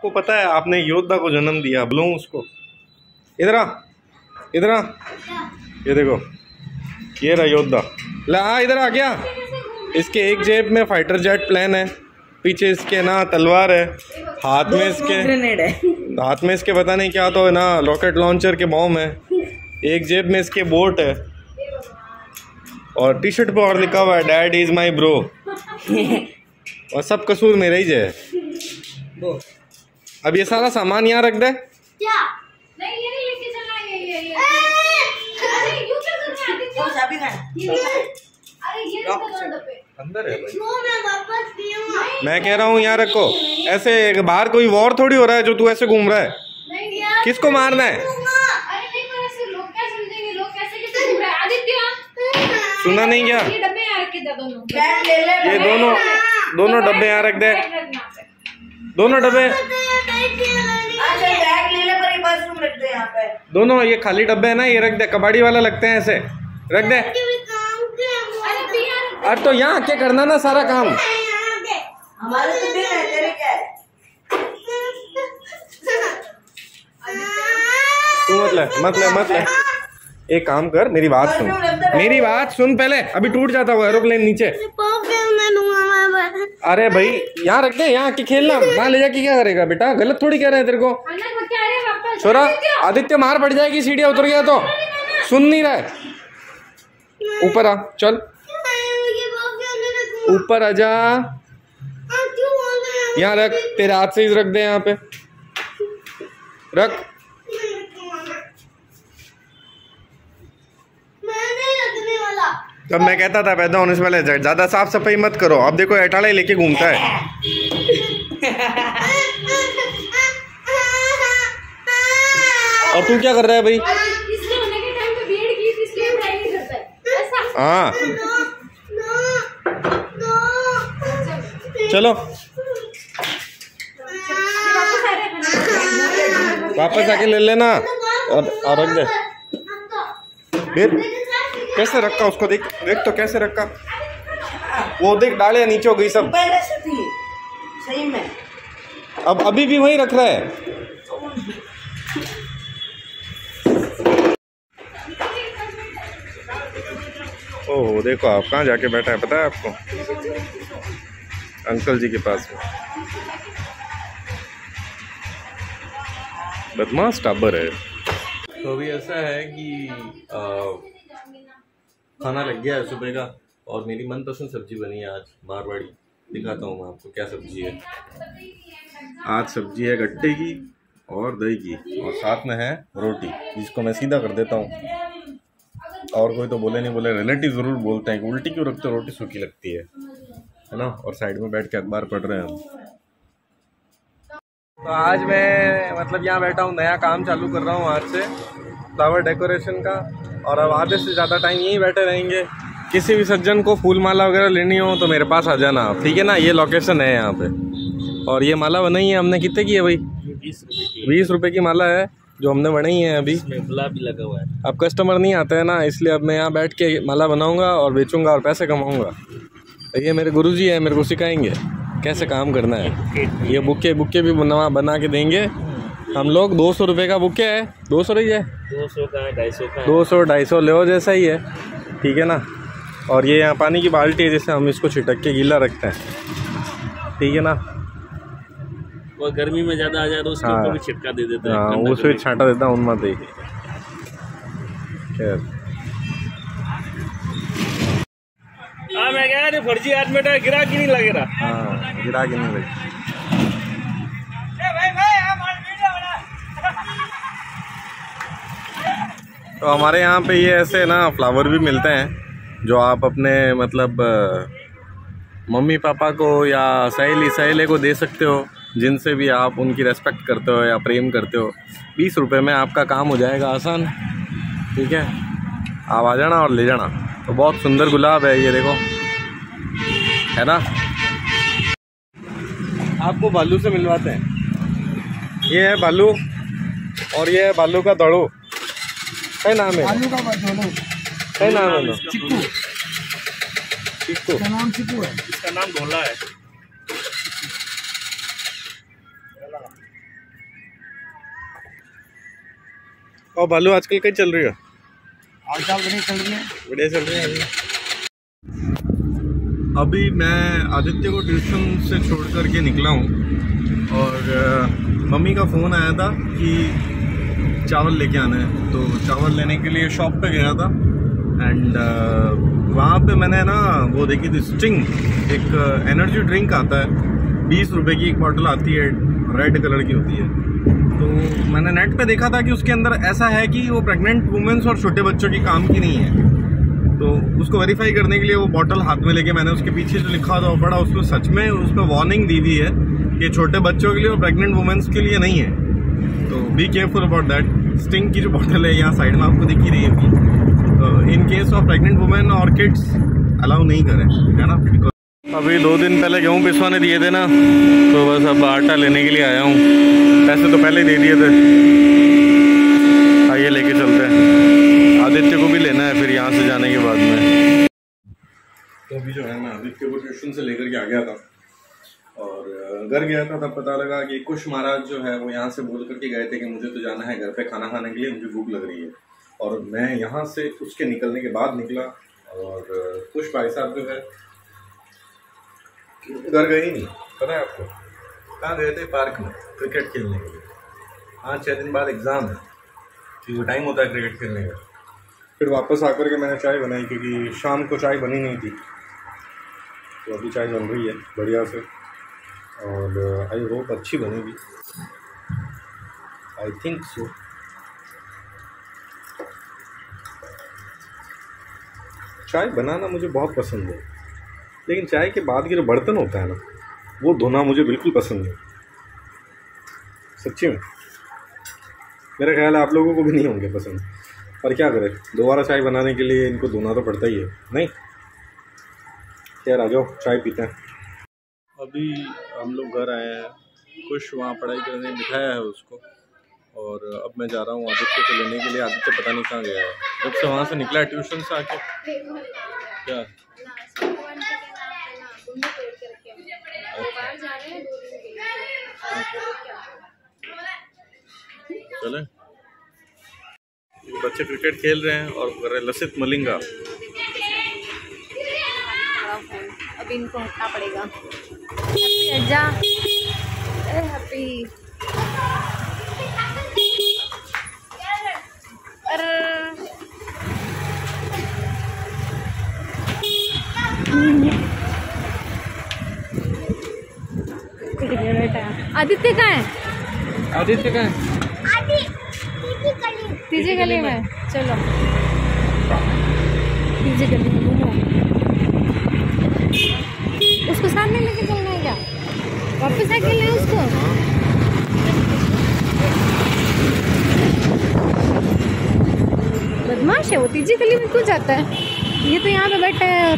आपको पता है आपने योद्धा को जन्म दिया बुलाऊं उसको। इधर आ इधर आ। ये देखो ये रहा योद्धा। ला आ इधर आ गया। इसके एक जेब में फाइटर जेट प्लान है पीछे इसके ना तलवार है हाथ में इसके ग्रेनेड है। हाथ में इसके पता नहीं क्या तो है ना रॉकेट लॉन्चर के बॉम्ब है। एक जेब में इसके बोट है। और टी शर्ट पर और लिखा हुआ है डैड इज़ माई ब्रो और सब कसूर मेरा ही है अब ये सारा सामान यहाँ रख दे। क्या? नहीं ये नहीं लेके चलना ये ये ये। अरे यूँ क्या कर रहा है? वो चाबी कहाँ अरे ये। डब्बे अंदर है भाई। मैं वापस पीऊँगा मैं कह रहा हूँ यहाँ रखो। ऐसे बाहर कोई वॉर थोड़ी हो रहा है जो तू ऐसे घूम रहा है। किसको मारना है? अरे नहीं पर ऐसे लोग क्या समझेंगे लोग कैसे कैसे घूम रहे हैं? आदित्य? सुना नहीं क्या? ये डब्बे यहाँ रख के दे दोनों दोनों दोनों डब्बे यहाँ रख दे। दोनों डब्बे अच्छा बैग ले ले पर ये बाथरूम रख दे यहाँ पे। दोनों ये खाली डब्बे है ना ये रख दे कबाड़ी वाला लगते हैं ऐसे। रख दे। अरे तू यहाँ रख अब तो यहाँ आके करना ना सारा काम। हमारे तो दिन है तेरे क्या है? तू मत ले मत ले मत ले। एक काम कर मेरी बात सुन। मेरी बात सुन पहले अभी टूट जाता वो एरोप्लेन नीचे। अरे भाई, यहाँ रख दे, यहाँ आके खेलना। वहाँ ले जाके क्या करेगा बेटा? गलत थोड़ी कह रहे हैं तेरे को को। छोरा, आदित्य मार पड़ जाएगी, सीढ़ियाँ उतर गया तो। सुन नहीं रहा है। ऊपर आ, चल। ऊपर आ जा। यहाँ रख, तेरे हाथ से ही रख दे यहाँ पे। रख। तब मैं कहता था पैदा होने से पहले ज़्यादा साफ़ सफ़ाई मत करो। अब देखो अटाला ही लेके घूमता है। और तू क्या कर रहा है भाई? इसलिए होने के टाइम पे बीएड की थी इसलिए पढ़ाई नहीं करता है। ऐसा? हाँ। चलो। वापस आके ले लेना। और, और रख दे। फिर? कैसे रखा उसको? देख देख तो कैसे रखा? वो देख डाले नीचे हो गई सब। पहले से थी। सही में। अब अभी भी वही रख रहा है। ओह देखो आप कहाँ जाके बैठा है पता है आपको? अंकल जी के पास में। बदमाश टाबर है। तो अभी ऐसा है कि आ, खाना लग गया है सुबह का और मेरी मनपसंद सब्ज़ी बनी है आज, मारवाड़ी। दिखाता हूँ मैं आपको क्या सब्ज़ी है। आज सब्ज़ी है गट्टे की और दही की और साथ में है रोटी, जिसको मैं सीधा कर देता हूँ। और कोई तो बोले नहीं बोले रिलेटिव ज़रूर बोलते हैं कि उल्टी क्यों रखते हो, रोटी सूखी लगती है है ना? और साइड में बैठ के अखबार पढ़ रहे हैं हम। तो आज मैं मतलब यहाँ बैठा हूँ, नया काम चालू कर रहा हूँ आज से। फ्लावर डेकोरेशन का और अब आधे से ज़्यादा टाइम यहीं बैठे रहेंगे। किसी भी सज्जन को फूल माला वगैरह लेनी हो तो मेरे पास आ जाना आप ठीक है ना? ये लोकेशन है यहाँ पे। और ये माला बनाई है हमने कितने की है भाई? बीस रुपए की माला है जो हमने बनाई है अभी। गुलाब भी लगा हुआ है। अब कस्टमर नहीं आते हैं ना इसलिए अब मैं यहाँ बैठ के माला बनाऊँगा और बेचूँगा और पैसे कमाऊँगा। ये मेरे गुरुजी है मेरे को सिखाएँगे कैसे काम करना है। ये बुके। बुके भी बना बना के देंगे। हम लोग दो सौ रुपये का बुके है। दो सौ रही है? दो सौ का है ढाई सौ का दो सौ ढाई सौ ले जैसा ही है। ठीक है ना? और ये यहाँ पानी की बाल्टी है जैसे हम इसको छिटक के गीला रखते हैं। ठीक है ना? और गर्मी में ज़्यादा आ जाए तो उसके हाँ। भी छिटका दे देते हैं हाँ ठंडा उसमें छाटा देता हूँ उनमें दे खैर। हाँ मैं कह रहा फर्जी आदमी गिरा कि नहीं लगे रहा। हाँ गिरा के नहीं भाई तो हमारे यहाँ पे ये ऐसे ना फ्लावर भी मिलते हैं, जो आप अपने मतलब मम्मी पापा को या सहेली, सहेले को दे सकते हो, जिनसे भी आप उनकी रेस्पेक्ट करते हो या प्रेम करते हो। बीस रुपए में आपका काम हो जाएगा आसान, ठीक है? आप आ जाना और ले जाना। तो बहुत सुंदर गुलाब है ये, देखो। है ना? आपको बालू से मिलवाते हैं। ये है बालू और ये है बालू का दड़ो। कई नाम है? आलू का झोलू क्या नाम है चिक्कू। चिक्कू। इसका नाम चिक्कू है। इसका नाम ढोला है। और भालू आजकल कहीं चल रही है? आजकल नहीं चल रही है। बढ़िया चल रही है अभी? मैं आदित्य को ट्यूशन से छोड़ करके निकला हूँ और मम्मी का फ़ोन आया था कि चावल लेके आना है। तो चावल लेने के लिए शॉप पे गया था। एंड uh, वहाँ पे मैंने ना वो देखी थी स्टिंग एक एनर्जी ड्रिंक आता है। बीस रुपए की एक बॉटल आती है रेड कलर की होती है। तो मैंने नेट पे देखा था कि उसके अंदर ऐसा है कि वो प्रेग्नेंट वुमेंस और छोटे बच्चों की काम की नहीं है। तो उसको वेरीफाई करने के लिए वो बॉटल हाथ में लेके मैंने उसके पीछे जो लिखा था पढ़ा उसमें सच में उसमें वार्निंग दी हुई है कि छोटे बच्चों के लिए और प्रेग्नेंट वुमेंस के लिए नहीं है। तो be careful about that sting की जो बॉटल है यहाँ साइड में आपको दिख रही होगी तो in case of pregnant women और किड्स अलाउ नहीं करें है ना? बिकॉज़ अभी दो दिन पहले गेहूँ पिसवाने दिए थे ना तो बस अब आटा लेने के लिए आया हूँ। पैसे तो पहले ही दे दिए थे। आइए लेके चलते हैं। आदित्य को भी लेना है फिर यहाँ से जाने के बाद में। तो अभी जो है ना, आदित्य को ट्यूशन से लेकर के आ गया था। घर गया था, तब पता लगा कि कुश महाराज जो है वो यहाँ से बोल करके गए थे कि मुझे तो जाना है घर पे खाना खाने के लिए, मुझे भूख लग रही है। और मैं यहाँ से उसके निकलने के बाद निकला और कुश भाई साहब जो है घर गए ही नहीं। पता है आपको? कहाँ गए थे? पार्क में, क्रिकेट खेलने के लिए। पाँच छः दिन बाद एग्ज़ाम है कि वो टाइम होता है क्रिकेट खेलने का। फिर वापस आकर के मैंने चाय बनाई, क्योंकि शाम को चाय बनी नहीं थी। तो अभी चाय बन रही है, बढ़िया से। और आई होप अच्छी बनेगी। आई थिंक सो चाय बनाना मुझे बहुत पसंद है। लेकिन चाय के बाद के जो बर्तन होता है ना, वो धोना मुझे बिल्कुल पसंद है। सच्ची में। मेरा ख्याल है आप लोगों को भी नहीं होंगे पसंद। पर क्या करें, दोबारा चाय बनाने के लिए इनको धोना तो पड़ता ही है। नहीं? यार आ जाओ, चाय पीते हैं। अभी हम लोग घर आए हैं। कुछ वहाँ पढ़ाई करने बिठाया है उसको। और अब मैं जा रहा हूँ आदित्य को लेने के लिए। आदित्य पता नहीं कहाँ गया है। जब से वहाँ से निकला ट्यूशन से आके। क्या? चले। बच्चे क्रिकेट खेल रहे हैं और कर रहे लसित मलिंगा। अब इनको हटना पड़ेगा। हैप्पी हट जा। अरे। हैप्पी आदित्य कहाँ है? आदित्य का है? तीजे गली में। चलो। तीजे गली में घूमो। उसको सामने लेके चलना है क्या? वापस आके ले उसको? बदमाश है वो, तीजे गली में क्यों जाता है? ये तो यहाँ पे बैठा है।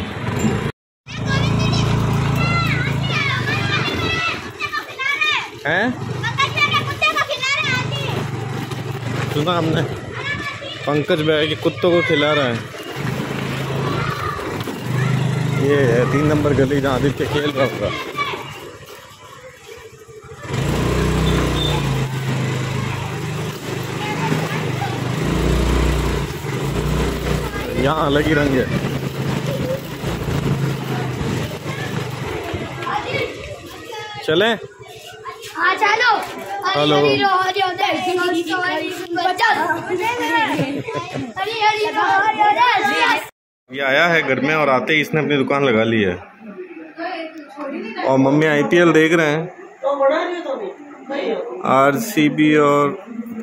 हैं? सुना हमने। पंकज भाई के कुत्तों को खिला रहा है। ये है तीन नंबर गली जहाँ आदित्य खेल रहा होगा यहाँ अलग ही रंग है चले हाँ चलो हेलो। ये आया है घर में और आते ही इसने अपनी दुकान लगा ली है। और मम्मी आईपीएल देख रहे हैं। आर सी बी और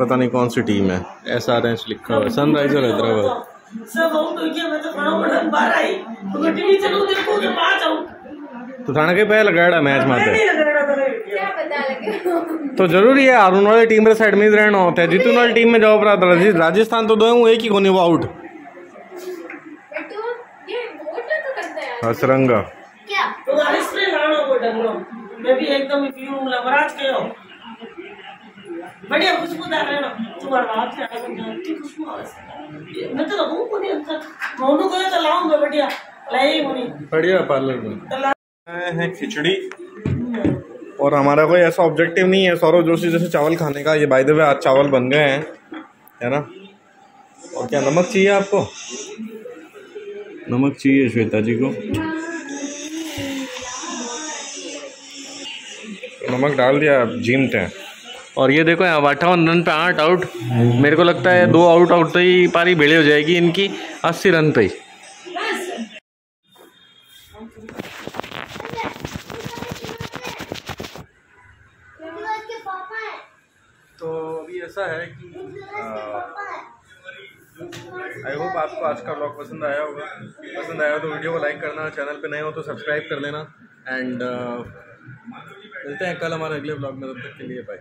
पता नहीं कौन सी टीम है। एस आर एस लिखा हुआ है। सनराइजर हैदराबाद। तो तो तो तो थाने के पहले लगाड़ा मैच माते तो ज़रूरी है हारून वाली टीम रे साइड में रहना होता है। जीतून वाली टीम में जाओ राजस्थान तो दो एक ही कोनी वो आउट हसरंगा। तो बारिश में लाना को डंगरो मैं भी एकदम पीऊं लवराज के हो। बढ़िया खुशबूदार है ना। तुम्हारा हाथ से आगे जाती खुशबू आ मैं तो लगूं को नहीं अंतर मोनू को तो बढ़िया। लाई मुनी बढ़िया पार्लर में। है खिचड़ी। और हमारा कोई ऐसा ऑब्जेक्टिव नहीं है सौरभ जोशी जैसे चावल खाने का। ये बाय द वे आज चावल बन गए हैं है ना? और क्या नमक चाहिए आपको? नमक चाहिए श्वेता जी को। नमक डाल दिया आप जिमते हैं। और ये देखो यहाँ अट्ठावन रन पे आठ आउट मेरे को लगता है दो आउट आउट तो ही पारी भेड़े हो जाएगी इनकी अस्सी रन पे ही। तो अभी ऐसा है कि आई होप आपको आज का ब्लॉग पसंद आया होगा। पसंद आया हो तो वीडियो को लाइक करना चैनल पे नए हो तो सब्सक्राइब कर लेना। एंड मिलते हैं कल हमारे अगले ब्लॉग में, तब तक के लिए बाय